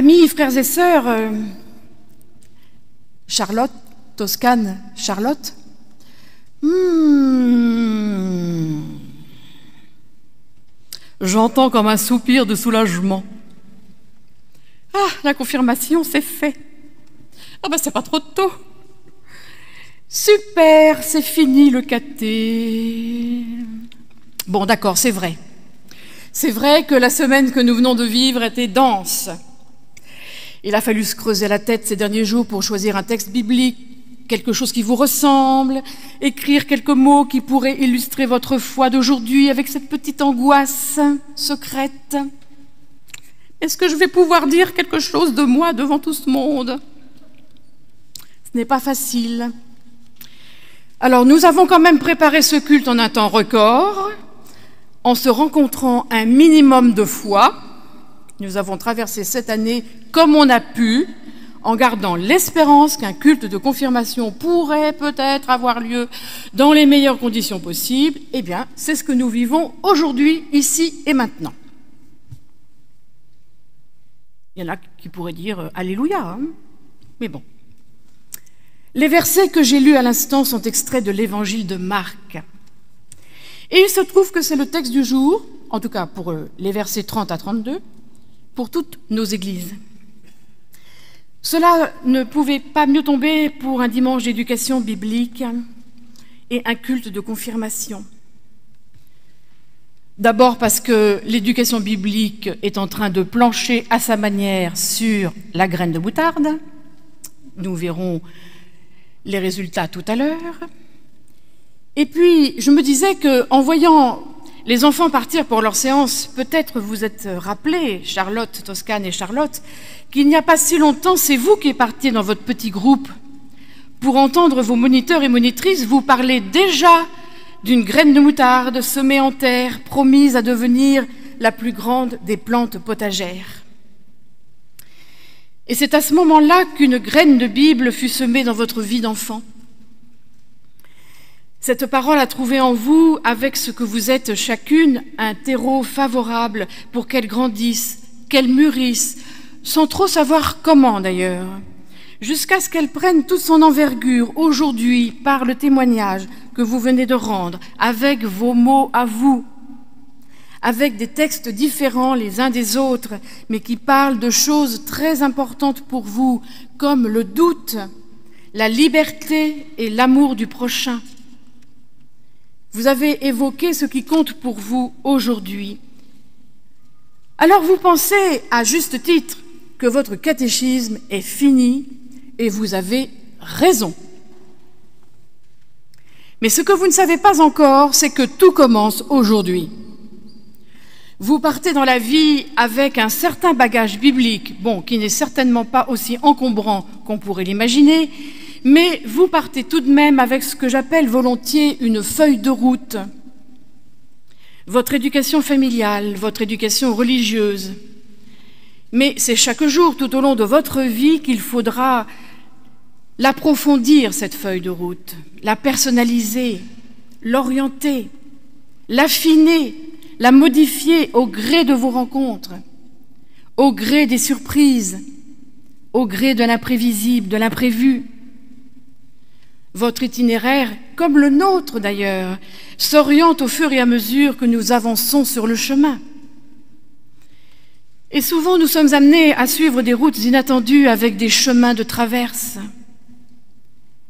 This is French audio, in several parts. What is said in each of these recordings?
Amis, frères et sœurs, euh, Charlotte, Toscane, Charlotte, hmm, j'entends comme un soupir de soulagement. Ah, la confirmation, c'est fait. Ah ben c'est pas trop tôt. Super, c'est fini le caté. Bon, d'accord, c'est vrai. C'est vrai que la semaine que nous venons de vivre était dense. Il a fallu se creuser la tête ces derniers jours pour choisir un texte biblique, quelque chose qui vous ressemble, écrire quelques mots qui pourraient illustrer votre foi d'aujourd'hui avec cette petite angoisse secrète. Est-ce que je vais pouvoir dire quelque chose de moi devant tout ce monde? Ce n'est pas facile. Alors nous avons quand même préparé ce culte en un temps record, en se rencontrant un minimum de fois. Nous avons traversé cette année comme on a pu, en gardant l'espérance qu'un culte de confirmation pourrait peut-être avoir lieu dans les meilleures conditions possibles. Eh bien, c'est ce que nous vivons aujourd'hui, ici et maintenant. Il y en a qui pourraient dire euh, Alléluia, hein mais bon. Les versets que j'ai lus à l'instant sont extraits de l'évangile de Marc. Et il se trouve que c'est le texte du jour, en tout cas pour euh, les versets 30 à 32, pour toutes nos églises. Cela ne pouvait pas mieux tomber pour un dimanche d'éducation biblique et un culte de confirmation. D'abord parce que l'éducation biblique est en train de plancher à sa manière sur la graine de moutarde. Nous verrons les résultats tout à l'heure. Et puis, je me disais qu'en voyant les enfants partir pour leur séance, peut-être vous êtes rappelés, Charlotte, Toscane et Charlotte, qu'il n'y a pas si longtemps, c'est vous qui partiez dans votre petit groupe pour entendre vos moniteurs et monitrices vous parler déjà d'une graine de moutarde semée en terre, promise à devenir la plus grande des plantes potagères. Et c'est à ce moment-là qu'une graine de Bible fut semée dans votre vie d'enfant. Cette parole a trouvé en vous, avec ce que vous êtes chacune, un terreau favorable pour qu'elle grandisse, qu'elle mûrisse, sans trop savoir comment d'ailleurs, jusqu'à ce qu'elle prenne toute son envergure aujourd'hui par le témoignage que vous venez de rendre, avec vos mots à vous, avec des textes différents les uns des autres, mais qui parlent de choses très importantes pour vous, comme le doute, la liberté et l'amour du prochain. Vous avez évoqué ce qui compte pour vous aujourd'hui. Alors vous pensez, à juste titre, que votre catéchisme est fini et vous avez raison. Mais ce que vous ne savez pas encore, c'est que tout commence aujourd'hui. Vous partez dans la vie avec un certain bagage biblique, bon, qui n'est certainement pas aussi encombrant qu'on pourrait l'imaginer, mais vous partez tout de même avec ce que j'appelle volontiers une feuille de route. Votre éducation familiale, votre éducation religieuse. Mais c'est chaque jour tout au long de votre vie qu'il faudra l'approfondir, cette feuille de route, la personnaliser, l'orienter, l'affiner, la modifier au gré de vos rencontres, au gré des surprises, au gré de l'imprévisible, de l'imprévu. Votre itinéraire, comme le nôtre d'ailleurs, s'oriente au fur et à mesure que nous avançons sur le chemin. Et souvent nous sommes amenés à suivre des routes inattendues avec des chemins de traverse.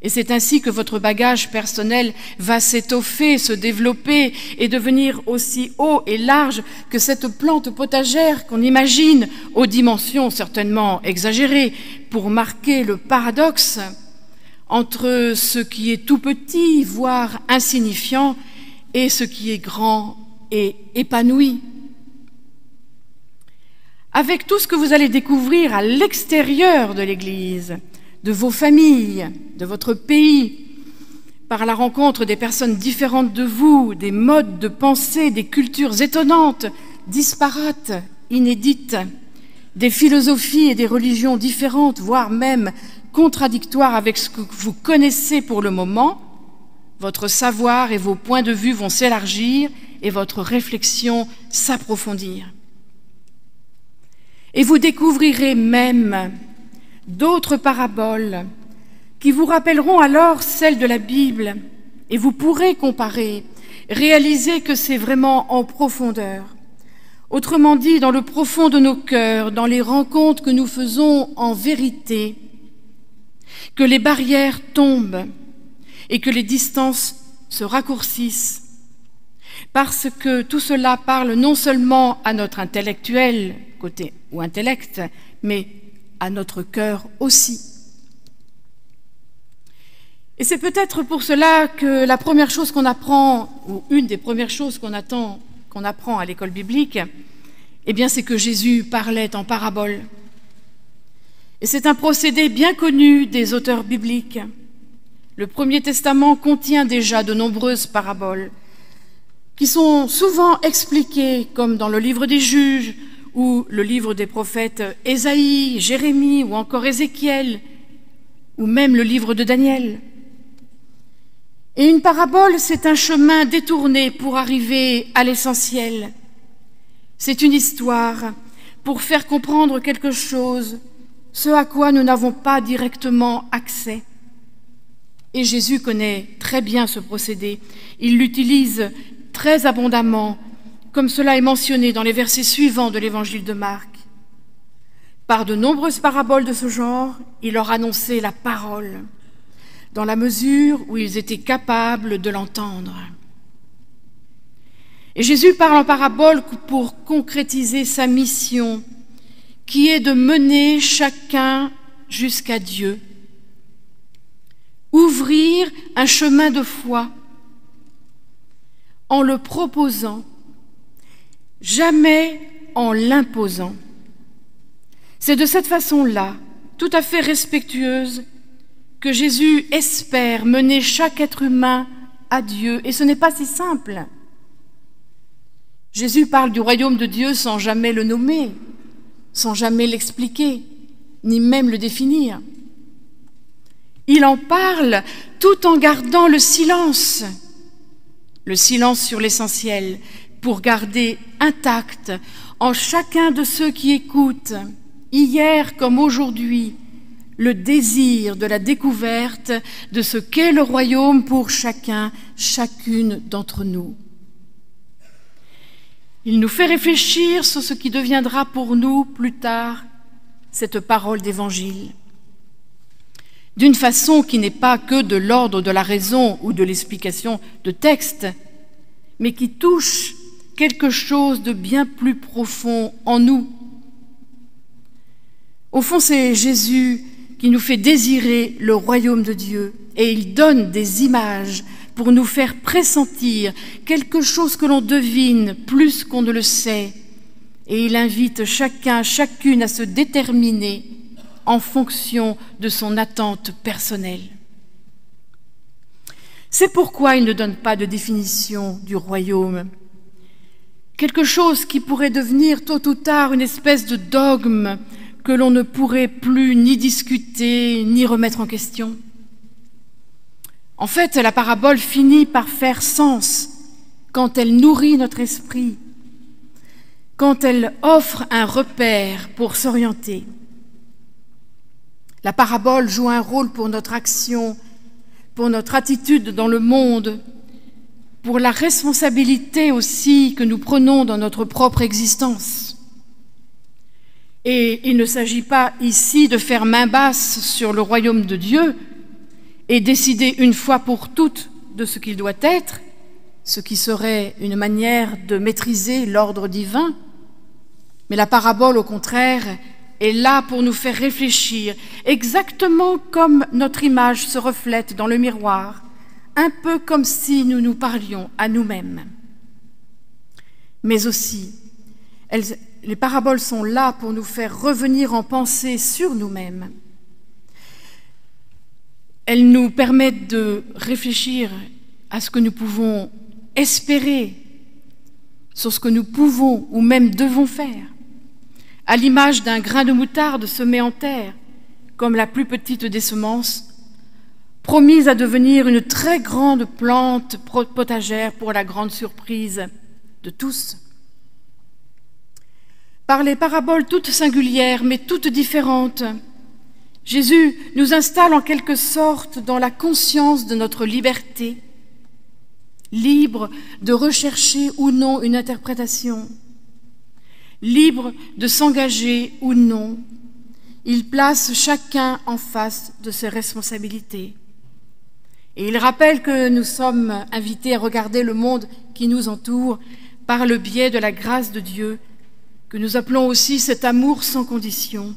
Et c'est ainsi que votre bagage personnel va s'étoffer, se développer et devenir aussi haut et large que cette plante potagère qu'on imagine aux dimensions certainement exagérées pour marquer le paradoxe entre ce qui est tout petit, voire insignifiant, et ce qui est grand et épanoui. Avec tout ce que vous allez découvrir à l'extérieur de l'Église, de vos familles, de votre pays, par la rencontre des personnes différentes de vous, des modes de pensée, des cultures étonnantes, disparates, inédites, des philosophies et des religions différentes, voire même contradictoires avec ce que vous connaissez pour le moment, votre savoir et vos points de vue vont s'élargir et votre réflexion s'approfondir. Et vous découvrirez même d'autres paraboles qui vous rappelleront alors celles de la Bible, et vous pourrez comparer, réaliser que c'est vraiment en profondeur. Autrement dit, dans le profond de nos cœurs, dans les rencontres que nous faisons en vérité, que les barrières tombent et que les distances se raccourcissent, parce que tout cela parle non seulement à notre intellectuel côté ou intellect, mais à notre cœur aussi. Et c'est peut-être pour cela que la première chose qu'on apprend, ou une des premières choses qu'on attend, qu'on apprend à l'école biblique, eh c'est que Jésus parlait en parabole. Et c'est un procédé bien connu des auteurs bibliques. Le Premier Testament contient déjà de nombreuses paraboles qui sont souvent expliquées, comme dans le livre des juges ou le livre des prophètes Ésaïe, Jérémie ou encore Ézéchiel, ou même le livre de Daniel. Et une parabole, c'est un chemin détourné pour arriver à l'essentiel. C'est une histoire pour faire comprendre quelque chose, ce à quoi nous n'avons pas directement accès. Et Jésus connaît très bien ce procédé. Il l'utilise très abondamment, comme cela est mentionné dans les versets suivants de l'évangile de Marc. Par de nombreuses paraboles de ce genre, il leur annonçait la parole, dans la mesure où ils étaient capables de l'entendre. Et Jésus parle en parabole pour concrétiser sa mission, qui est de mener chacun jusqu'à Dieu ouvrir un chemin de foi en le proposant, jamais en l'imposant. C'est de cette façon-là, tout à fait respectueuse, que Jésus espère mener chaque être humain à Dieu. Et ce n'est pas si simple. Jésus parle du royaume de Dieu sans jamais le nommer, sans jamais l'expliquer, ni même le définir. Il en parle tout en gardant le silence, le silence sur l'essentiel, pour garder intact en chacun de ceux qui écoutent, hier comme aujourd'hui, le désir de la découverte de ce qu'est le royaume pour chacun, chacune d'entre nous. Il nous fait réfléchir sur ce qui deviendra pour nous plus tard cette parole d'évangile d'une façon qui n'est pas que de l'ordre de la raison ou de l'explication de texte, mais qui touche quelque chose de bien plus profond en nous. Au fond, c'est Jésus qui nous fait désirer le royaume de Dieu et il donne des images pour nous faire pressentir quelque chose que l'on devine plus qu'on ne le sait. Et il invite chacun, chacune à se déterminer en fonction de son attente personnelle. C'est pourquoi il ne donne pas de définition du royaume. Quelque chose qui pourrait devenir tôt ou tard une espèce de dogme que l'on ne pourrait plus ni discuter ni remettre en question. En fait, la parabole finit par faire sens quand elle nourrit notre esprit, quand elle offre un repère pour s'orienter. La parabole joue un rôle pour notre action, pour notre attitude dans le monde, pour la responsabilité aussi que nous prenons dans notre propre existence. Et il ne s'agit pas ici de faire main basse sur le royaume de Dieu et décider une fois pour toutes de ce qu'il doit être, ce qui serait une manière de maîtriser l'ordre divin. Mais la parabole, au contraire, est là pour nous faire réfléchir, exactement comme notre image se reflète dans le miroir, un peu comme si nous nous parlions à nous-mêmes. Mais aussi, les paraboles sont là pour nous faire revenir en pensée sur nous-mêmes. Elles nous permettent de réfléchir à ce que nous pouvons espérer, sur ce que nous pouvons ou même devons faire à l'image d'un grain de moutarde semé en terre, comme la plus petite des semences, promise à devenir une très grande plante potagère pour la grande surprise de tous. par les paraboles toutes singulières mais toutes différentes, Jésus nous installe en quelque sorte dans la conscience de notre liberté, libre de rechercher ou non une interprétation, libre de s'engager ou non. Il place chacun en face de ses responsabilités. Et il rappelle que nous sommes invités à regarder le monde qui nous entoure par le biais de la grâce de Dieu, que nous appelons aussi cet amour sans condition,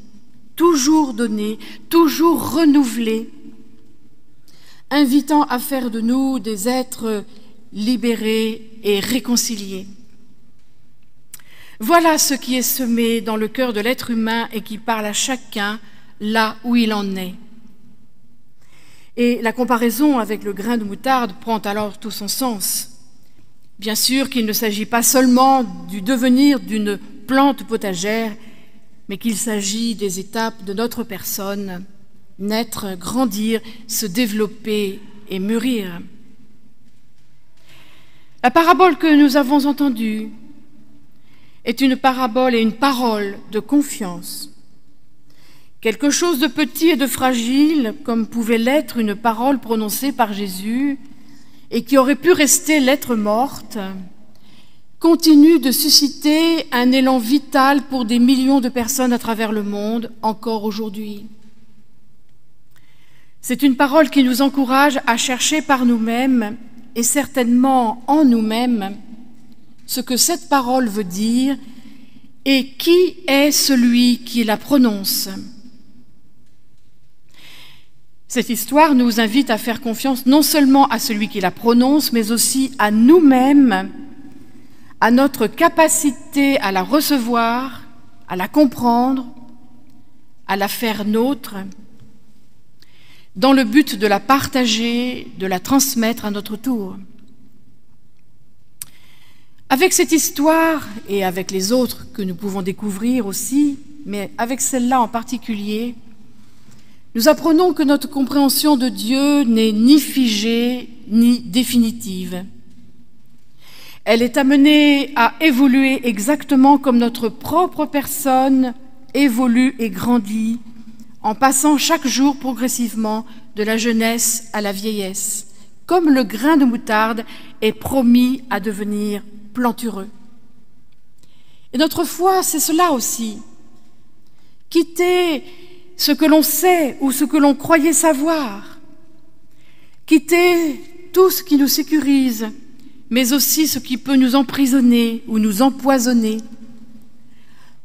toujours donné, toujours renouvelé, invitant à faire de nous des êtres libérés et réconciliés. Voilà ce qui est semé dans le cœur de l'être humain et qui parle à chacun là où il en est. Et la comparaison avec le grain de moutarde prend alors tout son sens. Bien sûr qu'il ne s'agit pas seulement du devenir d'une plante potagère, mais qu'il s'agit des étapes de notre personne, naître, grandir, se développer et mûrir. La parabole que nous avons entendue est une parabole et une parole de confiance. Quelque chose de petit et de fragile, comme pouvait l'être une parole prononcée par Jésus, et qui aurait pu rester lettre morte, continue de susciter un élan vital pour des millions de personnes à travers le monde, encore aujourd'hui. C'est une parole qui nous encourage à chercher par nous-mêmes, et certainement en nous-mêmes, ce que cette parole veut dire et qui est celui qui la prononce. Cette histoire nous invite à faire confiance non seulement à celui qui la prononce, mais aussi à nous-mêmes, à notre capacité à la recevoir, à la comprendre, à la faire nôtre, dans le but de la partager, de la transmettre à notre tour. Avec cette histoire et avec les autres que nous pouvons découvrir aussi, mais avec celle-là en particulier, nous apprenons que notre compréhension de Dieu n'est ni figée ni définitive. Elle est amenée à évoluer exactement comme notre propre personne évolue et grandit en passant chaque jour progressivement de la jeunesse à la vieillesse, comme le grain de moutarde est promis à devenir plantureux. Et notre foi, c'est cela aussi. Quitter ce que l'on sait ou ce que l'on croyait savoir, quitter tout ce qui nous sécurise, mais aussi ce qui peut nous emprisonner ou nous empoisonner,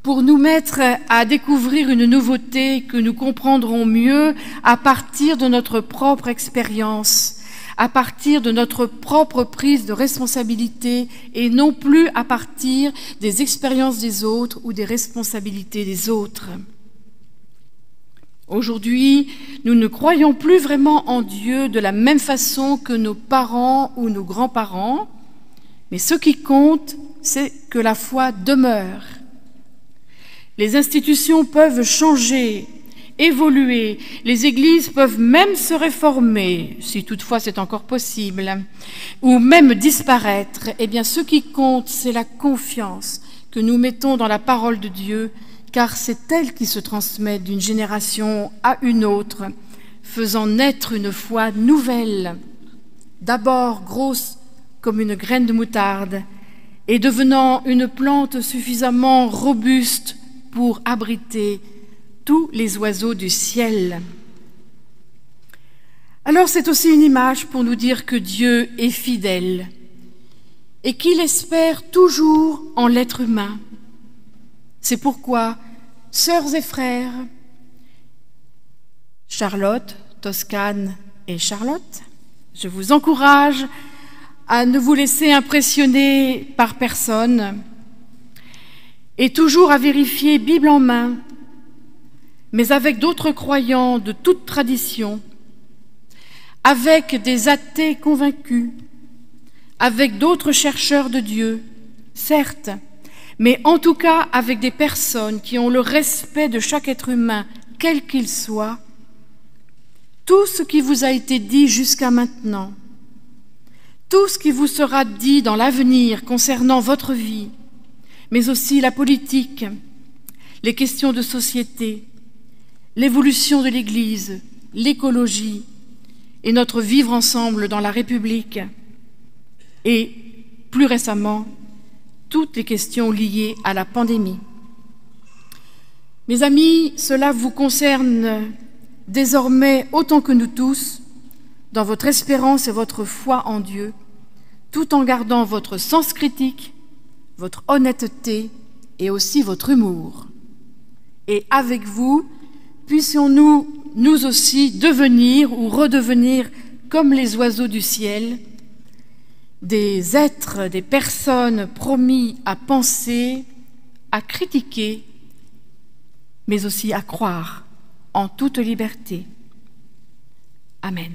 pour nous mettre à découvrir une nouveauté que nous comprendrons mieux à partir de notre propre expérience, à partir de notre propre prise de responsabilité et non plus à partir des expériences des autres ou des responsabilités des autres. Aujourd'hui, nous ne croyons plus vraiment en Dieu de la même façon que nos parents ou nos grands-parents, mais ce qui compte, c'est que la foi demeure. Les institutions peuvent changer, évoluer, les églises peuvent même se réformer, si toutefois c'est encore possible, ou même disparaître. Eh bien, ce qui compte, c'est la confiance que nous mettons dans la parole de Dieu car c'est elle qui se transmet d'une génération à une autre, faisant naître une foi nouvelle, d'abord grosse comme une graine de moutarde, et devenant une plante suffisamment robuste pour abriter tous les oiseaux du ciel. Alors c'est aussi une image pour nous dire que Dieu est fidèle et qu'il espère toujours en l'être humain c'est pourquoi, sœurs et frères, Charlotte, Toscane et Charlotte, je vous encourage à ne vous laisser impressionner par personne et toujours à vérifier Bible en main, mais avec d'autres croyants de toute tradition, avec des athées convaincus, avec d'autres chercheurs de Dieu, certes, mais en tout cas avec des personnes qui ont le respect de chaque être humain, quel qu'il soit, tout ce qui vous a été dit jusqu'à maintenant, tout ce qui vous sera dit dans l'avenir concernant votre vie, mais aussi la politique, les questions de société, l'évolution de l'Église, l'écologie et notre vivre ensemble dans la République, et plus récemment, toutes les questions liées à la pandémie. Mes amis, cela vous concerne désormais autant que nous tous, dans votre espérance et votre foi en Dieu, tout en gardant votre sens critique, votre honnêteté et aussi votre humour. Et avec vous, puissions-nous, nous aussi, devenir ou redevenir comme les oiseaux du ciel, des êtres, des personnes promis à penser, à critiquer, mais aussi à croire en toute liberté. Amen.